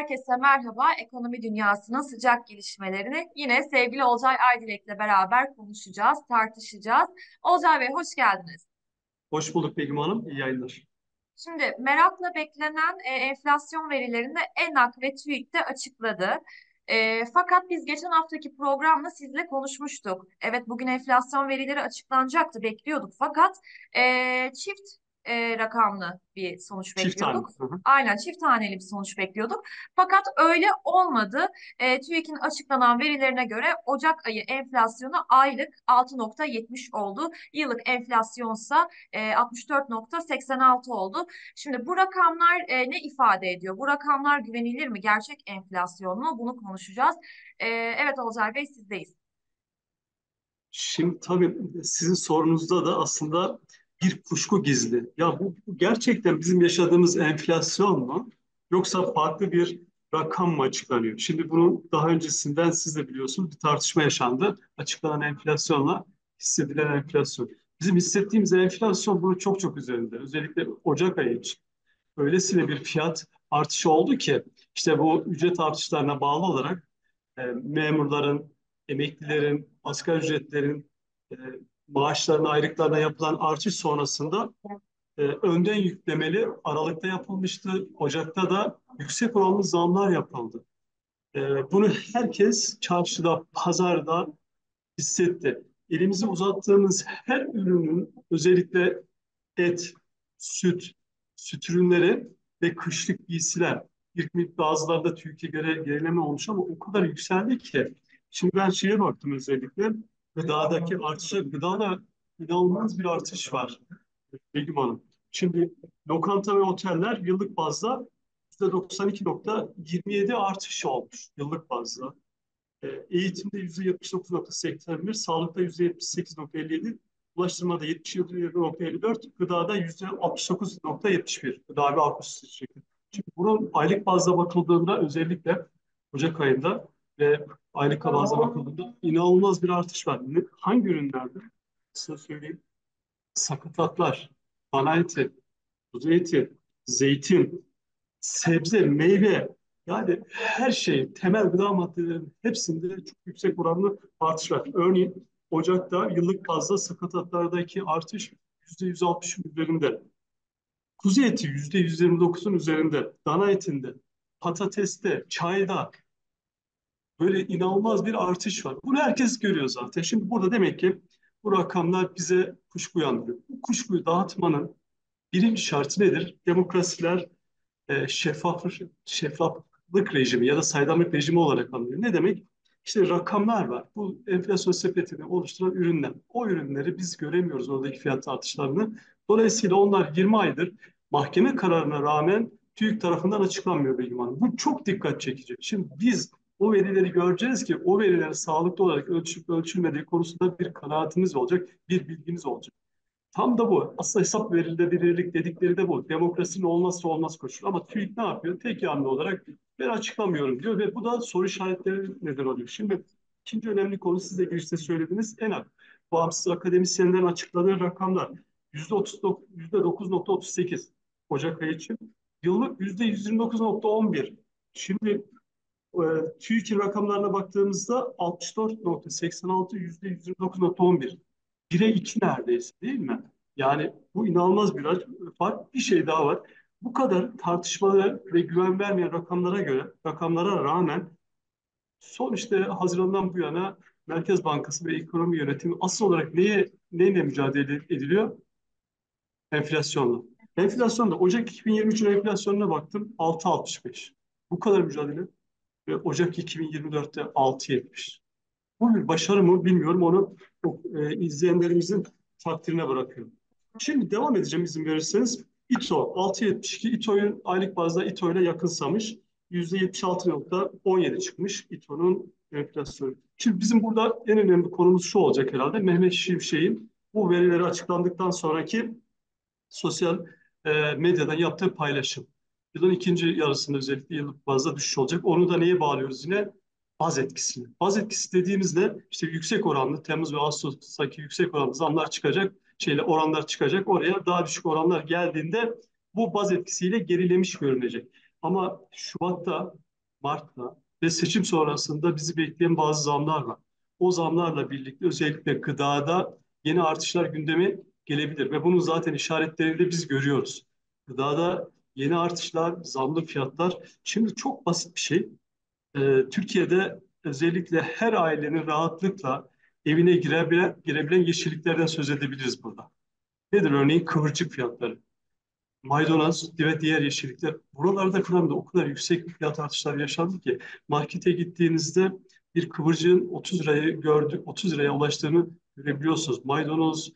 Herkese merhaba. Ekonomi dünyasının sıcak gelişmelerini yine sevgili Olcay Aydilek'le beraber konuşacağız, tartışacağız. Olcay Bey hoş geldiniz. Hoş bulduk Begüm Hanım. İyi yayınlar. Şimdi merakla beklenen e, enflasyon verilerini ENAK ve TÜİK de açıkladı. E, fakat biz geçen haftaki programda sizle konuşmuştuk. Evet bugün enflasyon verileri açıklanacaktı, bekliyorduk. Fakat e, çift e, rakamlı bir sonuç Çift tane. bekliyorduk. Hı hı. Aynen çift taneli bir sonuç bekliyorduk. Fakat öyle olmadı. E, TÜİK'in açıklanan verilerine göre Ocak ayı enflasyonu aylık 6.70 oldu. Yıllık enflasyonsa e, 64.86 oldu. Şimdi bu rakamlar e, ne ifade ediyor? Bu rakamlar güvenilir mi? Gerçek enflasyon mu? Bunu konuşacağız. E, evet Olcay Bey sizdeyiz. Şimdi tabii sizin sorunuzda da aslında bir kuşku gizli. Ya bu, bu gerçekten bizim yaşadığımız enflasyon mu? Yoksa farklı bir rakam mı açıklanıyor? Şimdi bunu daha öncesinden siz de biliyorsunuz bir tartışma yaşandı. Açıklanan enflasyonla hissedilen enflasyon. Bizim hissettiğimiz enflasyon bunun çok çok üzerinde. Özellikle Ocak ayı için. Öylesine bir fiyat artışı oldu ki işte bu ücret artışlarına bağlı olarak e, memurların, emeklilerin, asgari ücretlerin e, maaşlarına, ayrıklarına yapılan artış sonrasında e, önden yüklemeli Aralık'ta yapılmıştı. Ocak'ta da yüksek oranlı zamlar yapıldı. E, bunu herkes çarşıda, pazarda hissetti. Elimizi uzattığımız her ürünün özellikle et, süt, süt ürünleri ve kışlık giysiler bir bazılarda Türkiye göre gerileme olmuş ama o kadar yükseldi ki şimdi ben şeye baktım özellikle gıdadaki artışa gıdada inanılmaz bir artış var Begüm Hanım. Şimdi lokanta ve oteller yıllık bazda %92.27 artış olmuş yıllık bazda. E, eğitimde %79.81, sağlıkta %78.57, ulaştırmada 77.54, gıdada %69.71. Gıda ve alkol şekli. Şimdi bunun aylık bazda bakıldığında özellikle Ocak ayında ve aylık bazda bakıldığında inanılmaz bir artış var. Hangi ürünlerde? Size söyleyeyim. Sakatatlar, dana eti, kuzu eti, zeytin, sebze, meyve yani her şey, temel gıda maddelerinin hepsinde çok yüksek oranlı artış var. Örneğin Ocak'ta yıllık bazda sakatatlardaki artış %160'ın üzerinde. Kuzu eti %129'un üzerinde. Dana etinde, patateste, çayda böyle inanılmaz bir artış var. Bunu herkes görüyor zaten. Şimdi burada demek ki bu rakamlar bize kuşku uyandırıyor. Bu kuşkuyu dağıtmanın birinci şartı nedir? Demokrasiler e, şeffaflık, şeffaflık rejimi ya da saydamlık rejimi olarak anlıyor. Ne demek? İşte rakamlar var. Bu enflasyon sepetini oluşturan ürünler. O ürünleri biz göremiyoruz oradaki fiyat artışlarını. Dolayısıyla onlar 20 aydır mahkeme kararına rağmen TÜİK tarafından açıklanmıyor Begüm Hanım. Bu çok dikkat çekici. Şimdi biz o verileri göreceğiz ki o verilerin sağlıklı olarak ölçüp ölçülmediği konusunda bir kanaatimiz olacak, bir bilgimiz olacak. Tam da bu. Aslında hesap verilirlik dedikleri de bu. Demokrasinin olmazsa olmaz koşulu. Ama TÜİK ne yapıyor? Tek yanlı olarak ben açıklamıyorum diyor ve bu da soru işaretleri neden oluyor. Şimdi ikinci önemli konu siz de girişte söylediğiniz ENAK. Bağımsız akademisyenlerin açıkladığı rakamlar %9.38 Ocak ayı için. Yıllık %129.11. Şimdi TÜİK'in rakamlarına baktığımızda 64.86 %129.11. 1'e 2 neredeyse değil mi? Yani bu inanılmaz bir fark. Bir şey daha var. Bu kadar tartışmalara ve güven vermeyen rakamlara göre, rakamlara rağmen son işte Haziran'dan bu yana Merkez Bankası ve ekonomi yönetimi asıl olarak neye neyle mücadele ediliyor? Enflasyonla. Enflasyonda Ocak 2023'ün enflasyonuna baktım 6.65. Bu kadar mücadele ve Ocak 2024'te 6.70. Bu bir başarı mı bilmiyorum onu e, izleyenlerimizin takdirine bırakıyorum. Şimdi devam edeceğim izin verirseniz. İTO 6.72 İTO'yu aylık bazda İTO ile yakınsamış. %76.17 çıkmış İTO'nun enflasyonu. Şimdi bizim burada en önemli konumuz şu olacak herhalde. Mehmet Şimşek'in bu verileri açıklandıktan sonraki sosyal e, medyadan yaptığı paylaşım. Yılın ikinci yarısında özellikle yıllık bazda düşüş olacak. Onu da neye bağlıyoruz yine? Baz etkisini. Baz etkisi dediğimizde işte yüksek oranlı Temmuz ve Ağustos'taki yüksek oranlı zamlar çıkacak, şeyle oranlar çıkacak. Oraya daha düşük oranlar geldiğinde bu baz etkisiyle gerilemiş görünecek. Ama Şubat'ta, Mart'ta ve seçim sonrasında bizi bekleyen bazı zamlar var. O zamlarla birlikte özellikle gıdada yeni artışlar gündeme gelebilir ve bunun zaten işaretlerini de biz görüyoruz. Gıdada yeni artışlar, zamlı fiyatlar. Şimdi çok basit bir şey. Ee, Türkiye'de özellikle her ailenin rahatlıkla evine girebilen, girebilen yeşilliklerden söz edebiliriz burada. Nedir örneğin kıvırcık fiyatları? maydanoz ve diğer yeşillikler. Buralarda falan da o kadar yüksek fiyat artışları yaşandı ki markete gittiğinizde bir kıvırcığın 30 liraya gördü, 30 liraya ulaştığını görebiliyorsunuz. Maydanoz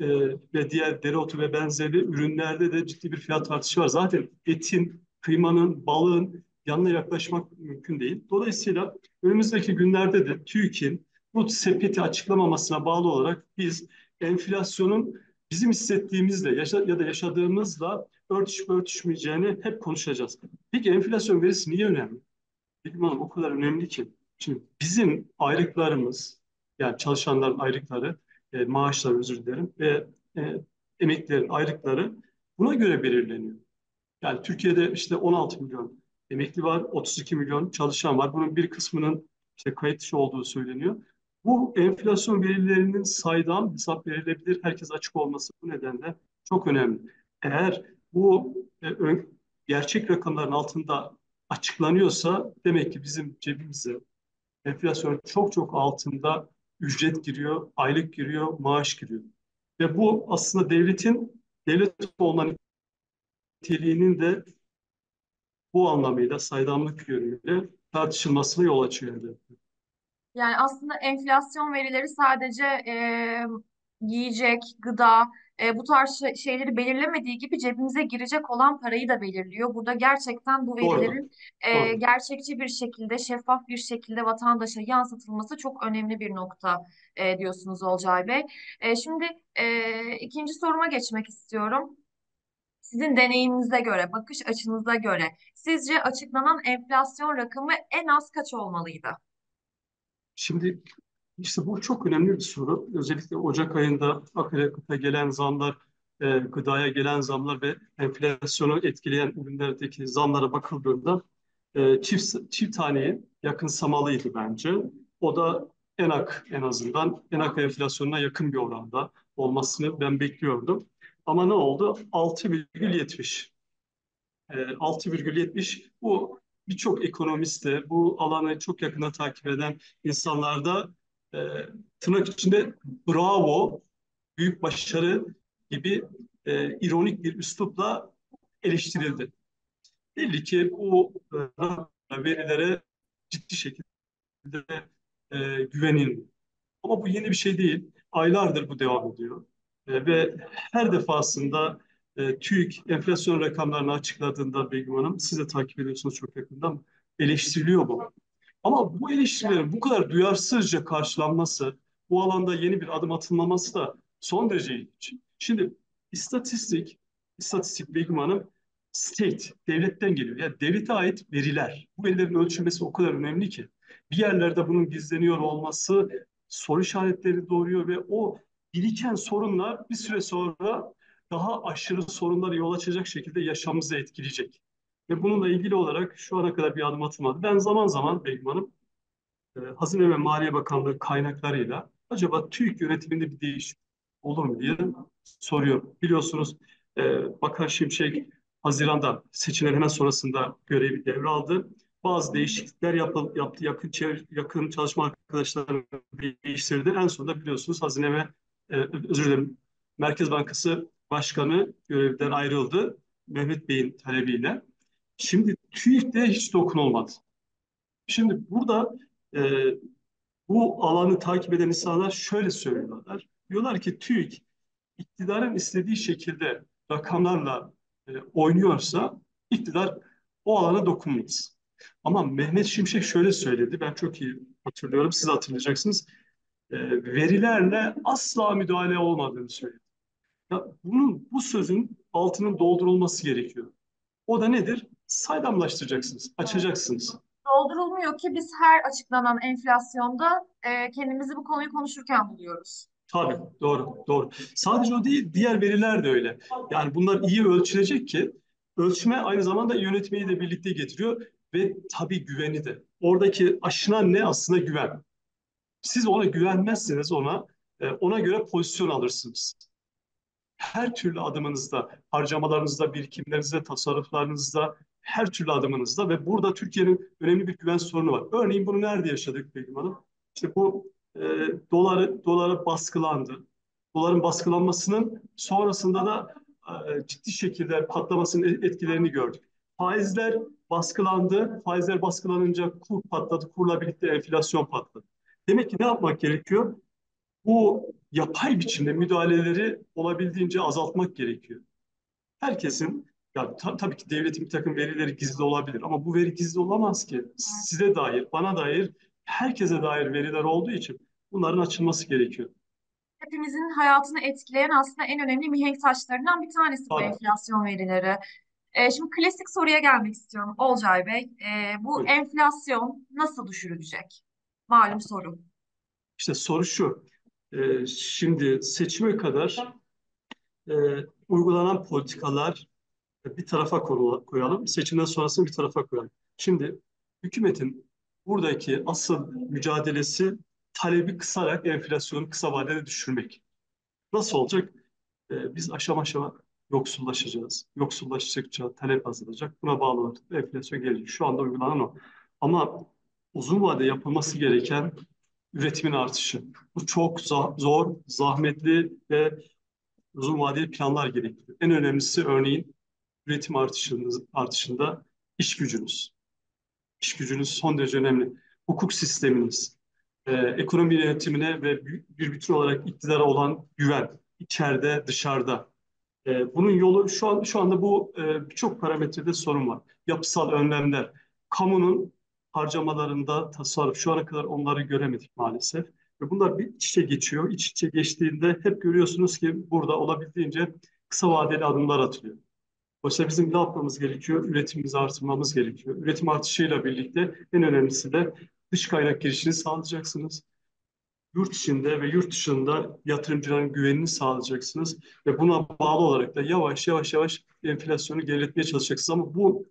e, ve diğer dereotu ve benzeri ürünlerde de ciddi bir fiyat artışı var. Zaten etin, kıymanın, balığın yanına yaklaşmak mümkün değil. Dolayısıyla önümüzdeki günlerde de TÜİK'in bu sepeti açıklamamasına bağlı olarak biz enflasyonun bizim hissettiğimizle yaşa ya da yaşadığımızla örtüşüp örtüşmeyeceğini hep konuşacağız. Peki enflasyon verisi niye önemli? Bilmem o kadar önemli ki. Şimdi bizim aylıklarımız yani çalışanların aylıkları, e, maaşları özür dilerim ve e, emeklilerin aylıkları buna göre belirleniyor. Yani Türkiye'de işte 16 milyon emekli var, 32 milyon çalışan var. Bunun bir kısmının işte kayıt dışı olduğu söyleniyor. Bu enflasyon verilerinin saydam hesap verilebilir. Herkes açık olması bu nedenle çok önemli. Eğer bu e, gerçek rakamların altında açıklanıyorsa demek ki bizim cebimize enflasyon çok çok altında ücret giriyor, aylık giriyor, maaş giriyor. Ve bu aslında devletin devlet olan niteliğinin de bu anlamıyla saydamlık yönüyle tartışılmasına yol açıyor. Yani aslında enflasyon verileri sadece e, yiyecek, gıda, e, bu tarz şey- şeyleri belirlemediği gibi cebimize girecek olan parayı da belirliyor. Burada gerçekten bu Doğru, verilerin e, doğru. gerçekçi bir şekilde, şeffaf bir şekilde vatandaşa yansıtılması çok önemli bir nokta e, diyorsunuz Olcay Bey. E, şimdi e, ikinci soruma geçmek istiyorum. Sizin deneyiminize göre, bakış açınıza göre sizce açıklanan enflasyon rakamı en az kaç olmalıydı? Şimdi işte bu çok önemli bir soru. Özellikle Ocak ayında akaryakıta gelen zamlar, e, gıdaya gelen zamlar ve enflasyonu etkileyen ürünlerdeki zamlara bakıldığında e, çift, çift haneye yakınsamalıydı bence. O da ENAK en azından ENAK enflasyonuna yakın bir oranda olmasını ben bekliyordum. Ama ne oldu? 6,70. E, 6,70 bu birçok ekonomiste, bu alanı çok yakından takip eden insanlarda e, tırnak içinde bravo, büyük başarı gibi e, ironik bir üslupla eleştirildi. Belli ki bu e, verilere ciddi şekilde e, güvenilmiyor. Ama bu yeni bir şey değil. Aylardır bu devam ediyor. E, ve her defasında e, TÜİK enflasyon rakamlarını açıkladığında Begüm Hanım, siz de takip ediyorsunuz çok yakından, eleştiriliyor bu. Ama bu eleştirilerin bu kadar duyarsızca karşılanması, bu alanda yeni bir adım atılmaması da son derece ilginç. Şimdi istatistik, istatistik Begüm state, devletten geliyor. Yani devlete ait veriler. Bu verilerin ölçülmesi o kadar önemli ki. Bir yerlerde bunun gizleniyor olması soru işaretleri doğuruyor ve o biriken sorunlar bir süre sonra daha aşırı sorunlara yol açacak şekilde yaşamımızı etkileyecek. Ve bununla ilgili olarak şu ana kadar bir adım atılmadı. Ben zaman zaman Begüm Hanım, e, Hazine ve Maliye Bakanlığı kaynaklarıyla acaba TÜİK yönetiminde bir değişiklik olur mu diye soruyorum. Biliyorsunuz e, Bakan Şimşek Haziran'da seçimler hemen sonrasında görevi devraldı. Bazı değişiklikler yapı, yaptı. Yakın, yakın çalışma arkadaşlarını değiştirdi. En sonunda biliyorsunuz Hazine ve e, özür dilerim Merkez Bankası Başkanı görevden ayrıldı. Mehmet Bey'in talebiyle. Şimdi TÜİK'te hiç dokunulmadı. Şimdi burada e, bu alanı takip eden insanlar şöyle söylüyorlar. Diyorlar ki TÜİK iktidarın istediği şekilde rakamlarla e, oynuyorsa iktidar o alana dokunmaz. Ama Mehmet Şimşek şöyle söyledi. Ben çok iyi hatırlıyorum. Siz hatırlayacaksınız. E, verilerle asla müdahale olmadığını söyledi. Ya bunun bu sözün altının doldurulması gerekiyor. O da nedir? Saydamlaştıracaksınız, açacaksınız. Doldurulmuyor ki biz her açıklanan enflasyonda e, kendimizi bu konuyu konuşurken buluyoruz. Tabii, doğru, doğru. Sadece o değil, diğer veriler de öyle. Yani bunlar iyi ölçülecek ki Ölçme aynı zamanda yönetmeyi de birlikte getiriyor ve tabii güveni de. Oradaki aşınan ne aslında güven. Siz ona güvenmezseniz ona e, ona göre pozisyon alırsınız. Her türlü adımınızda, harcamalarınızda, birikimlerinizde, tasarruflarınızda, her türlü adımınızda ve burada Türkiye'nin önemli bir güven sorunu var. Örneğin bunu nerede yaşadık Begüm Hanım? İşte bu e, doları dolara baskılandı. Doların baskılanmasının sonrasında da e, ciddi şekilde patlamasının etkilerini gördük. Faizler baskılandı. Faizler baskılanınca kur patladı. Kurla birlikte enflasyon patladı. Demek ki ne yapmak gerekiyor? Bu yapay biçimde müdahaleleri olabildiğince azaltmak gerekiyor. Herkesin ya ta- tabii ki devletin bir takım verileri gizli olabilir ama bu veri gizli olamaz ki. Size dair, bana dair, herkese dair veriler olduğu için bunların açılması gerekiyor. Hepimizin hayatını etkileyen aslında en önemli mihenk taşlarından bir tanesi bu enflasyon verileri. Ee, şimdi klasik soruya gelmek istiyorum Olcay Bey. Ee, bu Buyurun. enflasyon nasıl düşürülecek? Malum soru. İşte soru şu. e, şimdi seçime kadar e, uygulanan politikalar bir tarafa koyalım. Seçimden sonrasını bir tarafa koyalım. Şimdi hükümetin buradaki asıl mücadelesi talebi kısarak enflasyonu kısa vadede düşürmek. Nasıl olacak? Ee, biz aşama aşama yoksullaşacağız. Yoksullaştıkça talep azalacak. Buna bağlı olarak enflasyon gelecek. Şu anda uygulanan o. Ama uzun vade yapılması gereken üretimin artışı. Bu çok zor, zahmetli ve uzun vadeli planlar gerektiriyor. En önemlisi örneğin üretim artışınız, artışında iş gücünüz. İş gücünüz son derece önemli. Hukuk sisteminiz, e, ekonomi yönetimine ve bir bütün olarak iktidara olan güven, içeride, dışarıda. E, bunun yolu şu an şu anda bu e, birçok parametrede sorun var. Yapısal önlemler, kamunun harcamalarında tasarruf şu ana kadar onları göremedik maalesef. Ve bunlar bir iç içe geçiyor. İç içe geçtiğinde hep görüyorsunuz ki burada olabildiğince kısa vadeli adımlar atılıyor. Oysa bizim ne yapmamız gerekiyor? Üretimimizi artırmamız gerekiyor. Üretim artışıyla birlikte en önemlisi de dış kaynak girişini sağlayacaksınız. Yurt içinde ve yurt dışında yatırımcıların güvenini sağlayacaksınız. Ve buna bağlı olarak da yavaş yavaş yavaş enflasyonu geriletmeye çalışacaksınız. Ama bu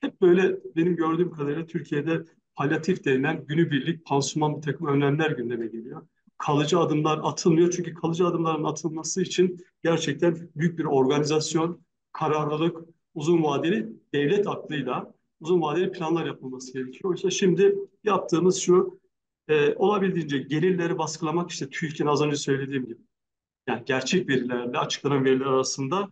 hep böyle benim gördüğüm kadarıyla Türkiye'de palyatif denilen günübirlik pansuman bir takım önlemler gündeme geliyor. Kalıcı adımlar atılmıyor çünkü kalıcı adımların atılması için gerçekten büyük bir organizasyon, kararlılık, uzun vadeli devlet aklıyla uzun vadeli planlar yapılması gerekiyor. Oysa şimdi yaptığımız şu, e, olabildiğince gelirleri baskılamak işte TÜİK'in az önce söylediğim gibi. Yani gerçek verilerle açıklanan veriler arasında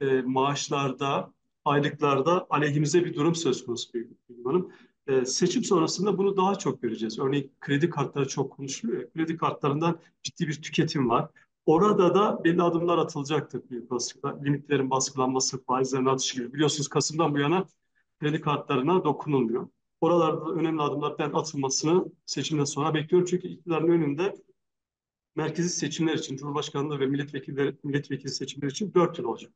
e, maaşlarda, aylıklarda aleyhimize bir durum söz konusu Begüm Hanım. E, seçim sonrasında bunu daha çok göreceğiz. Örneğin kredi kartları çok konuşuluyor. Kredi kartlarından ciddi bir tüketim var. Orada da belli adımlar atılacaktır büyük olasılıkla. Limitlerin baskılanması, faizlerin artışı gibi. Biliyorsunuz Kasım'dan bu yana kredi kartlarına dokunulmuyor. Oralarda da önemli adımlardan atılmasını seçimden sonra bekliyorum. Çünkü iktidarın önünde merkezi seçimler için, Cumhurbaşkanlığı ve milletvekilleri, milletvekili seçimleri için dört yıl olacak.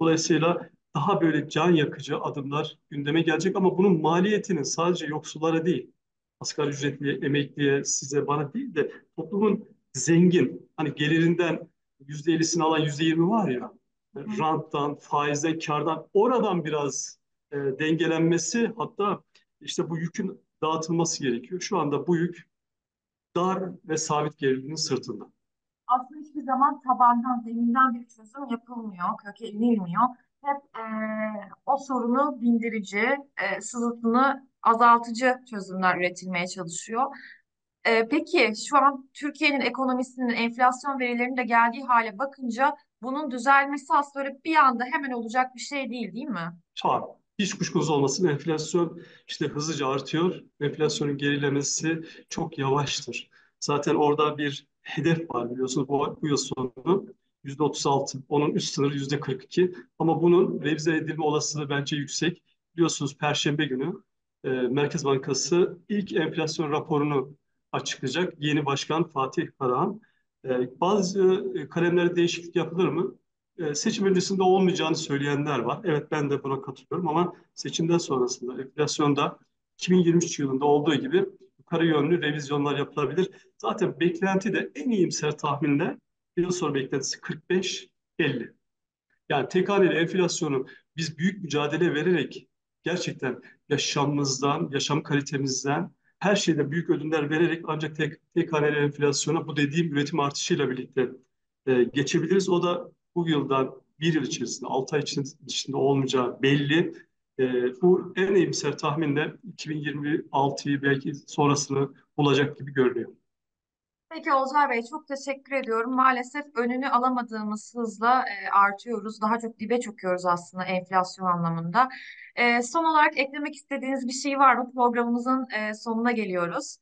Dolayısıyla daha böyle can yakıcı adımlar gündeme gelecek ama bunun maliyetinin sadece yoksullara değil, asgari ücretliye, emekliye, size, bana değil de toplumun zengin, hani gelirinden yüzde ellisini alan yüzde yirmi var ya, ranttan, faizden, kardan, oradan biraz e, dengelenmesi hatta işte bu yükün dağıtılması gerekiyor. Şu anda bu yük dar ve sabit gelirinin sırtında. Aslında hiçbir zaman tabandan, zeminden bir çözüm yapılmıyor, köke inilmiyor. Hep eee, o sorunu bindirici, eee, sızısını azaltıcı çözümler üretilmeye çalışıyor. Eee, peki şu an Türkiye'nin ekonomisinin enflasyon verilerinin de geldiği hale bakınca bunun düzelmesi aslında öyle bir anda hemen olacak bir şey değil, değil mi? Tabii. Hiç kuşkunuz olmasın enflasyon işte hızlıca artıyor. Enflasyonun gerilemesi çok yavaştır. Zaten orada bir hedef var biliyorsunuz bu, bu yıl sonu %36. Onun üst sınırı %42. Ama bunun revize edilme olasılığı bence yüksek. Biliyorsunuz Perşembe günü e, Merkez Bankası ilk enflasyon raporunu açıklayacak. Yeni başkan Fatih Karahan. E, bazı e, kalemlere değişiklik yapılır mı? e, seçim öncesinde olmayacağını söyleyenler var. Evet ben de buna katılıyorum ama seçimden sonrasında enflasyonda 2023 yılında olduğu gibi yukarı yönlü revizyonlar yapılabilir. Zaten beklenti de en iyimser tahminle yıl sonu beklentisi 45-50. Yani tek haneli enflasyonu biz büyük mücadele vererek gerçekten yaşamımızdan, yaşam kalitemizden her şeyde büyük ödünler vererek ancak tek, tek haneli enflasyona bu dediğim üretim artışıyla birlikte e, geçebiliriz. O da bu yıldan bir yıl içerisinde, altı ay içerisinde olmayacağı belli. E, bu en iyimser tahminle 2026'yı belki sonrasını bulacak gibi görünüyor. Peki Olcay Bey çok teşekkür ediyorum. Maalesef önünü alamadığımız hızla e, artıyoruz. Daha çok dibe çöküyoruz aslında enflasyon anlamında. E, son olarak eklemek istediğiniz bir şey var mı? Programımızın e, sonuna geliyoruz.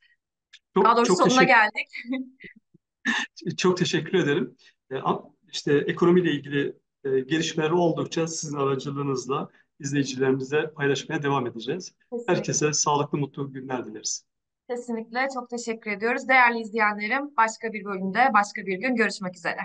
Daha Çok doğrusu çok sonuna teşekkür geldik. çok teşekkür ederim. E, işte ekonomiyle ilgili e, gelişmeler oldukça sizin aracılığınızla izleyicilerimize paylaşmaya devam edeceğiz. Kesinlikle. Herkese sağlıklı, mutlu günler dileriz. Kesinlikle çok teşekkür ediyoruz. Değerli izleyenlerim, başka bir bölümde, başka bir gün görüşmek üzere.